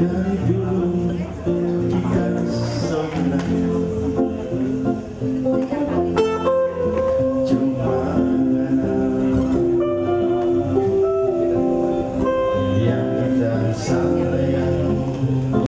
Daddy,